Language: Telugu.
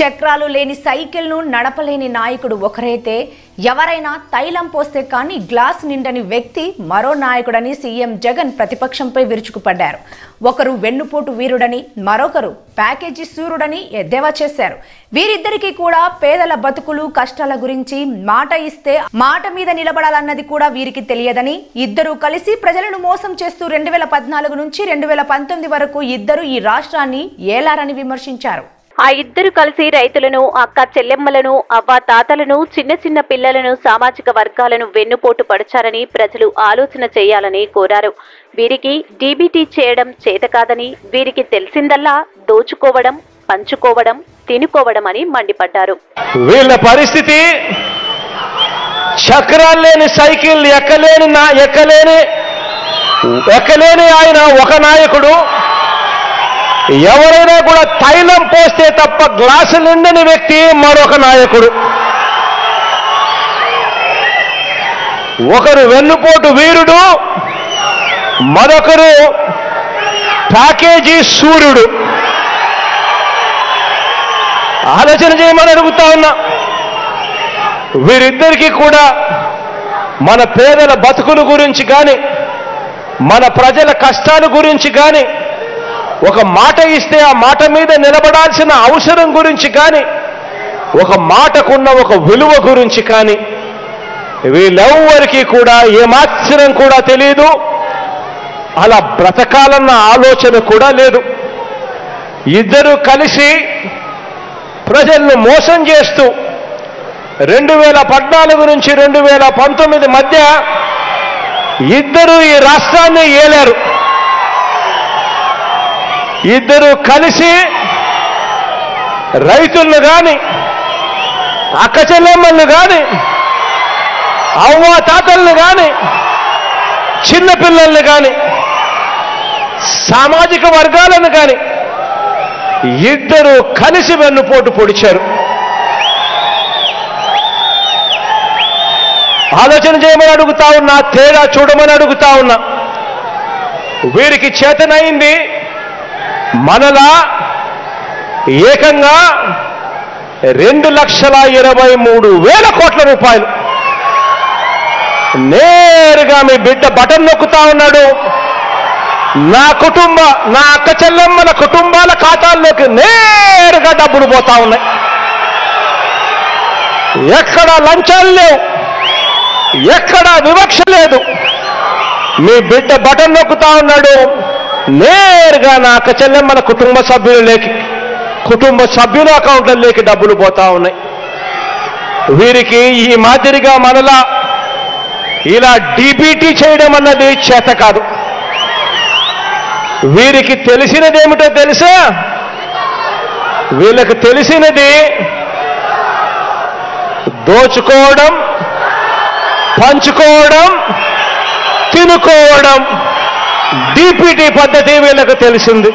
చక్రాలు లేని సైకిల్ను నడపలేని నాయకుడు ఒకరైతే ఎవరైనా తైలం పోస్తే కానీ గ్లాస్ నిండని వ్యక్తి మరో నాయకుడని సీఎం జగన్ ప్రతిపక్షంపై విరుచుకుపడ్డారు. ఒకరు వెన్నుపోటు వీరుడని మరొకరు ప్యాకేజీ సూర్యుడని ఎద్దేవా చేశారు. వీరిద్దరికీ కూడా పేదల బతుకులు కష్టాల గురించి మాట ఇస్తే మాట మీద నిలబడాలన్నది కూడా వీరికి తెలియదని ఇద్దరూ కలిసి ప్రజలను మోసం చేస్తూ రెండు వేల పద్నాలుగు నుంచి రెండు వేల పంతొమ్మిది వరకు ఇద్దరు ఈ రాష్ట్రాన్ని ఏలారని విమర్శించారు. ఆ ఇద్దరు కలిసి రైతులను అక్క చెల్లెమ్మలను అవ్వ తాతలను చిన్న చిన్న పిల్లలను సామాజిక వర్గాలను వెన్నుపోటు పడచారని ప్రజలు ఆలోచన చేయాలని కోరారు. వీరికి డీబీటీ చేయడం చేత కాదని వీరికి తెలిసిందల్లా దోచుకోవడం పంచుకోవడం తినుకోవడం అని మండిపడ్డారు. వీళ్ళ పరిస్థితి చక్రాలు లేని సైకిల్ ఎక్కలేని నా ఎక్కలేని ఎక్కలేని ఆయన ఒక నాయకుడు ఎవరైనా కూడా తైలం పోస్తే తప్ప గ్లాసు నిండని వ్యక్తి మరొక నాయకుడు. ఒకరు వెన్నుపోటు వీరుడు మరొకరు ప్యాకేజీ సూర్యుడు. ఆలోచన చేయమని అడుగుతా ఉన్నా. వీరిద్దరికీ కూడా మన పేదల బతుకుల గురించి కానీ మన ప్రజల కష్టాల గురించి కానీ ఒక మాట ఇస్తే ఆ మాట మీద నిలబడాల్సిన అవసరం గురించి కానీ ఒక మాటకున్న ఒక విలువ గురించి కానీ వీళ్ళెవ్వరికీ కూడా ఏమాత్రం కూడా తెలియదు అలా బ్రతకాలన్న ఆలోచన కూడా లేదు. ఇద్దరు కలిసి ప్రజలను మోసం చేస్తూ రెండు వేల పద్నాలుగు నుంచి రెండు వేల పంతొమ్మిది మధ్య ఇద్దరు ఈ రాష్ట్రాన్ని ఏలారు. ఇద్దరు కలిసి రైతులను కానీ అక్క చెల్లెమ్మలను కానీ అవ్వా తాతలను కానీ చిన్నపిల్లల్ని కానీ సామాజిక వర్గాలను కానీ ఇద్దరు కలిసి వెన్నుపోటు పొడిచారు. ఆలోచన చేయమని అడుగుతా ఉన్నా తేడా చూడమని అడుగుతా ఉన్నా. వీరికి చేతనైంది మనలా ఏకంగా రెండు లక్షల ఇరవై మూడు వేల కోట్ల రూపాయలు. నేరుగా మీ బిడ్డ బటన్ నొక్కుతా ఉన్నాడు. నా కుటుంబ నా అక్క చెల్లెమ్మల కుటుంబాల ఖాతాల్లోకి నేరుగా డబ్బులు పోతా ఉన్నాయి. ఎక్కడ లంచాలు లేవు ఎక్కడ వివక్ష లేదు. మీ బిడ్డ బటన్ నొక్కుతా ఉన్నాడు. నేరుగా నా అక్క చెల్లెమ్మల కుటుంబ సభ్యులలోకి కుటుంబ సభ్యుల అకౌంట్లలోకి డబ్బులు పోతా ఉన్నాయి. వీరికి ఈ మాదిరిగా మనలా ఇలా డీబీటీ చేయడం అన్నది చేత కాదు. వీరికి తెలిసినదేమిటో తెలుసా? వీళ్ళకి తెలిసినది దోచుకోవడం పంచుకోవడం తినుకోవడం. డిపిటీ పద్ధతి వీళ్ళకు తెలిసింది.